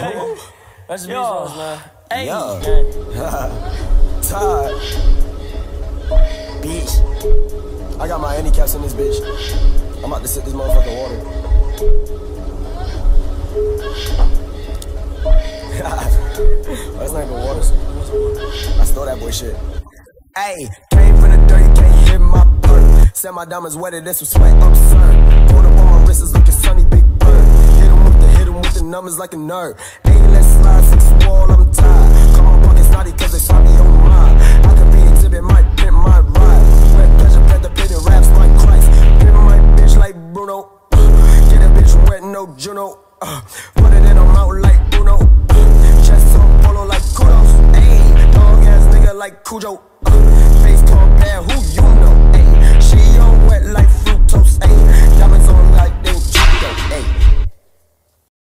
Hey, that's the man. Yo. Todd. Bitch. I got my handicaps in this bitch. I'm about to sip this motherfucking water. oh, that's not even water. I stole that boy shit. Hey, came from the 30, can't hit my butt. Said my diamonds wetter, this was sweat absurd. Pulled up on my wrist, is looking sunny numbers like a nerd. Hey, let's slide six wall, I'm tired. Come on, pockets naughty cause they saw me on mine. I could be exhibit, might pimp, my ride. Wet pleasure, pet the pit, raps like Christ. Pimp my bitch like Bruno. Get a bitch wet, no Juno. Uh, put it in a mouth like Bruno. Uh, chest on polo like kudos. Ayy, dog ass nigga like Cujo. Uh, face called bad, who you?